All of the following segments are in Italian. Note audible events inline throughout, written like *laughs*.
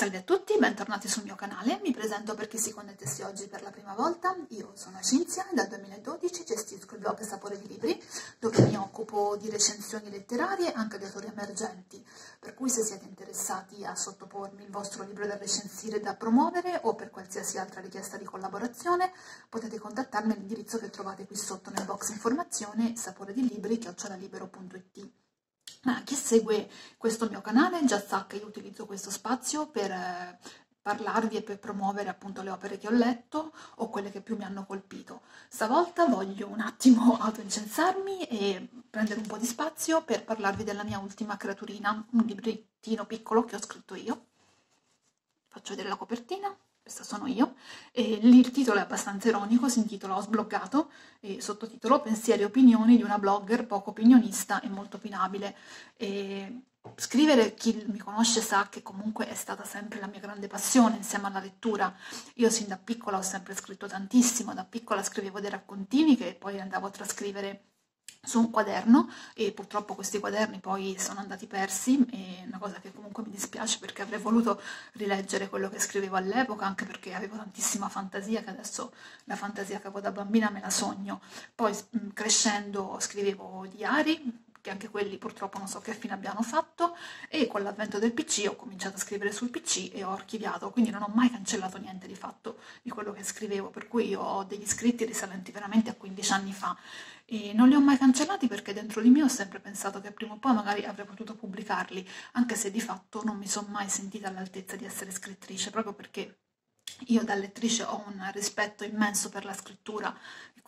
Salve a tutti, bentornati sul mio canale, mi presento per chi si connettesse oggi per la prima volta, io sono Cinzia e dal 2012 gestisco il blog Sapore di Libri, dove mi occupo di recensioni letterarie anche di autori emergenti, per cui se siete interessati a sottopormi il vostro libro da recensire e da promuovere o per qualsiasi altra richiesta di collaborazione, potete contattarmi all'indirizzo che trovate qui sotto nel box informazione sapore Ma chi segue questo mio canale già sa che io utilizzo questo spazio per eh, parlarvi e per promuovere appunto le opere che ho letto o quelle che più mi hanno colpito. Stavolta voglio un attimo *laughs* autoincensarmi e prendere un po' di spazio per parlarvi della mia ultima creaturina, un librettino piccolo che ho scritto io. Faccio vedere la copertina questa sono io, e il titolo è abbastanza ironico, si intitola Ho sbloccato, e sottotitolo Pensieri e opinioni di una blogger poco opinionista e molto opinabile. E scrivere, chi mi conosce sa che comunque è stata sempre la mia grande passione insieme alla lettura. Io sin da piccola ho sempre scritto tantissimo, da piccola scrivevo dei raccontini che poi andavo a trascrivere su un quaderno e purtroppo questi quaderni poi sono andati persi, è una cosa che comunque mi dispiace perché avrei voluto rileggere quello che scrivevo all'epoca, anche perché avevo tantissima fantasia, che adesso la fantasia che avevo da bambina me la sogno. Poi crescendo scrivevo diari, che anche quelli purtroppo non so che fine abbiano fatto, e con l'avvento del PC ho cominciato a scrivere sul PC e ho archiviato, quindi non ho mai cancellato niente di fatto di quello che scrivevo, per cui ho degli scritti risalenti veramente a 15 anni fa. E non li ho mai cancellati perché dentro di me ho sempre pensato che prima o poi magari avrei potuto pubblicarli, anche se di fatto non mi sono mai sentita all'altezza di essere scrittrice, proprio perché io da lettrice ho un rispetto immenso per la scrittura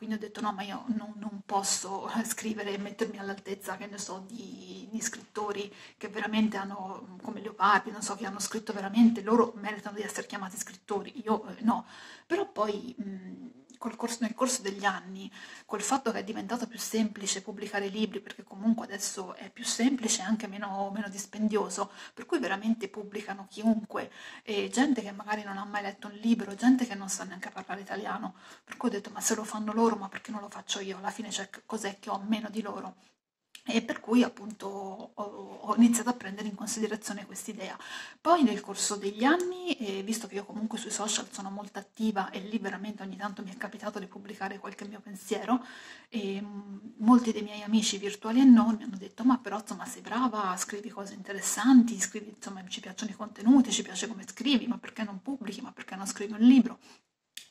quindi ho detto no, ma io non, non posso scrivere e mettermi all'altezza, che ne so, di, di, scrittori che veramente hanno, come Leopardi, non so, che hanno scritto veramente, loro meritano di essere chiamati scrittori, io eh, no. Però poi... Mh, corso, nel corso degli anni, col fatto che è diventato più semplice pubblicare libri, perché comunque adesso è più semplice e anche meno, meno, dispendioso, per cui veramente pubblicano chiunque, e gente che magari non ha mai letto un libro, gente che non sa neanche parlare italiano, per cui ho detto ma se lo fanno loro, ma perché non lo faccio io? Alla fine cioè, cos'è che ho meno di loro? E per cui appunto ho, iniziato a prendere in considerazione quest'idea. Poi nel corso degli anni, eh, visto che io comunque sui social sono molto attiva e lì veramente ogni tanto mi è capitato di pubblicare qualche mio pensiero, e mh, molti dei miei amici virtuali e non mi hanno detto ma però insomma sei brava, scrivi cose interessanti, scrivi, insomma ci piacciono i contenuti, ci piace come scrivi, ma perché non pubblichi, ma perché non scrivi un libro?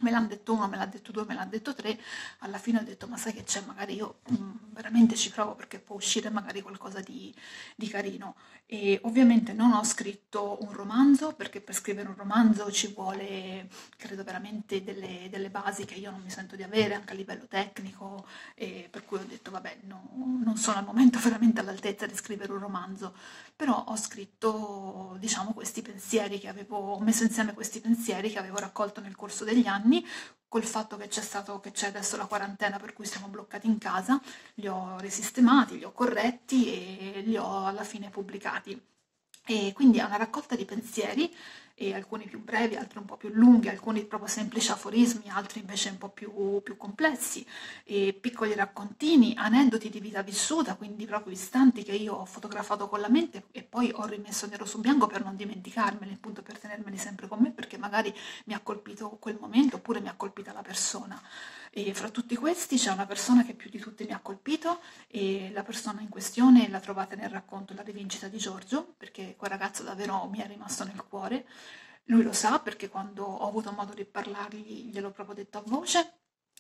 Me l'hanno detto uno, me l'ha detto due, me l'hanno detto tre, alla fine ho detto ma sai che c'è, magari io mh, mm, veramente ci provo perché può uscire magari qualcosa di, di, carino. E ovviamente non ho scritto un romanzo perché per scrivere un romanzo ci vuole, credo veramente, delle, delle basi che io non mi sento di avere anche a livello tecnico per cui ho detto vabbè no, non sono al momento veramente all'altezza di scrivere un romanzo, però ho scritto diciamo questi pensieri che avevo, ho messo insieme questi pensieri che avevo raccolto nel corso degli anni col fatto che c'è stato che c'è adesso la quarantena per cui siamo bloccati in casa, li ho risistemati, li ho corretti e li ho alla fine pubblicati. E quindi è una raccolta di pensieri e alcuni più brevi, altri un po' più lunghi, alcuni proprio semplici aforismi, altri invece un po' più, più complessi, e piccoli raccontini, aneddoti di vita vissuta, quindi proprio istanti che io ho fotografato con la mente e poi ho rimesso nero su bianco per non dimenticarmeli, appunto per tenermeli sempre con me, perché magari mi ha colpito quel momento oppure mi ha colpita la persona. E fra tutti questi c'è una persona che più di tutti mi ha colpito e la persona in questione la trovate nel racconto La rivincita di Giorgio, perché quel ragazzo davvero mi è rimasto nel cuore. Lui lo sa perché quando ho avuto modo di parlargli gliel'ho proprio detto a voce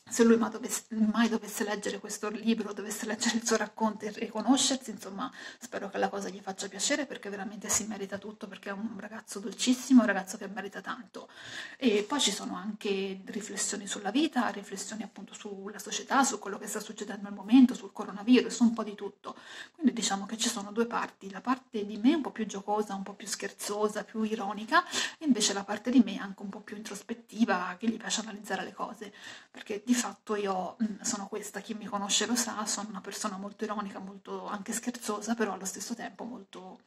se lui mai dovesse, mai dovesse, leggere questo libro, dovesse leggere il suo racconto e riconoscersi, insomma, spero che la cosa gli faccia piacere perché veramente si merita tutto, perché è un ragazzo dolcissimo, un ragazzo che merita tanto. E poi ci sono anche riflessioni sulla vita, riflessioni appunto sulla società, su quello che sta succedendo al momento, sul coronavirus, un po' di tutto. Quindi diciamo che ci sono due parti, la parte di me un po' più giocosa, un po' più scherzosa, più ironica, e invece la parte di me anche un po' più introspettiva, che gli piace analizzare le cose, perché di fatto io mm, sono questa, chi mi conosce lo sa, sono una persona molto ironica, molto anche scherzosa, però allo stesso tempo molto,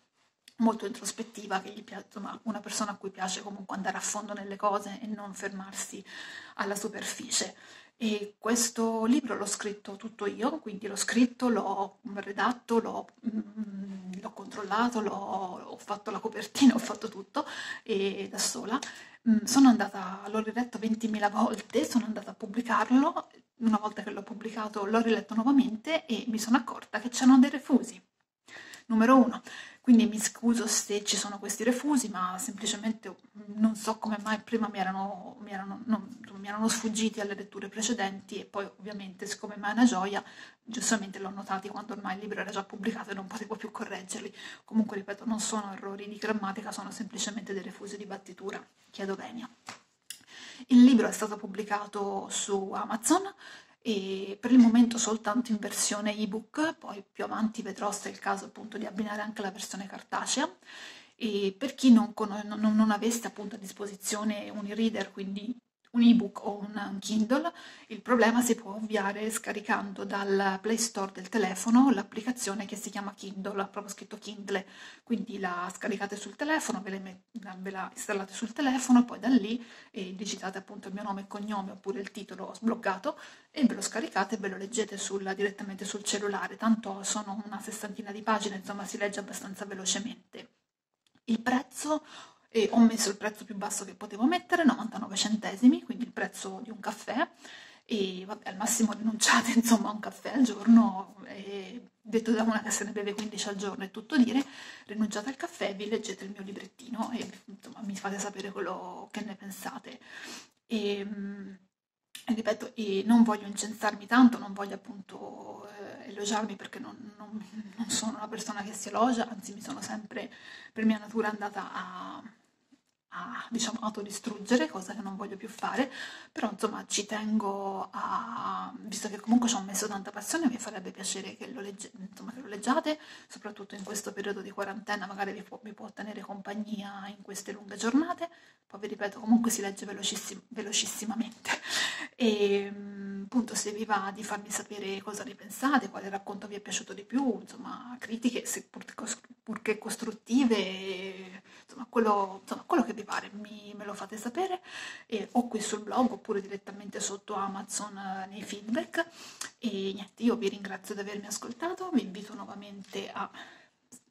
molto introspettiva, piace, insomma, una persona a cui piace comunque andare a fondo nelle cose e non fermarsi alla superficie. E questo libro l'ho scritto tutto io, quindi l'ho scritto, l'ho redatto, l'ho, mm, controllato, l'ho, ho fatto la copertina, *laughs* ho fatto tutto e da sola. Mm, sono andata, l'ho riletto 20.000 volte, sono andata a pubblicarlo, una volta che l'ho pubblicato l'ho riletto nuovamente e mi sono accorta che c'erano dei refusi. Numero uno, quindi mi scuso se ci sono questi refusi, ma semplicemente non so come mai prima mi erano, mi erano, non, mi erano sfuggiti alle letture precedenti e poi ovviamente siccome mai è una gioia, giustamente l'ho notati quando ormai il libro era già pubblicato e non potevo più correggerli. Comunque ripeto, non sono errori di grammatica, sono semplicemente dei refusi di battitura. Chiedo venia. Il libro è stato pubblicato su Amazon, e per il momento soltanto in versione ebook, poi più avanti vedrò se è il caso appunto di abbinare anche la versione cartacea. E per chi non, non, non avesse appunto a disposizione un e-reader, quindi un ebook o un Kindle, il problema si può ovviare scaricando dal Play Store del telefono l'applicazione che si chiama Kindle, proprio scritto Kindle, quindi la scaricate sul telefono, ve, le, ve la installate sul telefono, poi da lì eh, digitate appunto il mio nome e cognome oppure il titolo sbloccato e ve lo scaricate e ve lo leggete sul, direttamente sul cellulare, tanto sono una sessantina di pagine, insomma si legge abbastanza velocemente. Il prezzo e ho messo il prezzo più basso che potevo mettere, 99 centesimi, quindi il prezzo di un caffè. E vabbè al massimo rinunciate *laughs* insomma a un caffè al giorno e detto da una che se ne beve 15 al giorno è tutto dire rinunciate al caffè vi leggete il mio librettino e insomma mi fate sapere quello che ne pensate. E, e ripeto e non voglio incensarmi tanto non voglio appunto eh, elogiarmi perché non, non, non sono una persona che si elogia anzi mi sono sempre per mia natura andata a diciamo, autodistruggere, cosa che non voglio più fare, però insomma ci tengo a, visto che comunque ci ho messo tanta passione, mi farebbe piacere che lo, legge, insomma, che lo leggiate, soprattutto in questo periodo di quarantena, magari vi può, vi può, tenere compagnia in queste lunghe giornate, poi vi ripeto, comunque si legge velocissim, velocissimamente. *laughs* E appunto se vi va di farmi sapere cosa ne pensate, quale racconto vi è piaciuto di più, insomma critiche, purché costruttive, insomma quello, insomma quello, che vi pare, mi, me lo fate sapere. E, o qui sul blog oppure direttamente sotto Amazon eh, nei feedback. E niente, io vi ringrazio di avermi ascoltato, vi invito nuovamente a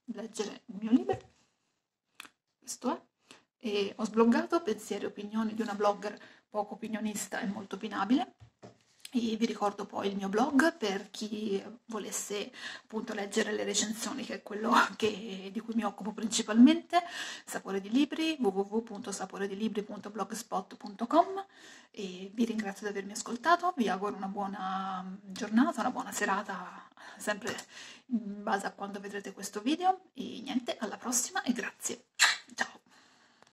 leggere il mio libro, questo è, e ho sbloggato Pensieri e opinioni di una blogger poco opinionista e molto opinabile e vi ricordo poi il mio blog per chi volesse appunto leggere le recensioni, che è quello *laughs* che, di cui mi occupo principalmente, Sapore di Libri, www.saporedilibri.blogspot.com e vi ringrazio di avermi ascoltato, vi auguro una buona giornata, una buona serata, sempre in base a quando vedrete questo video e niente, alla prossima e grazie. Ciao!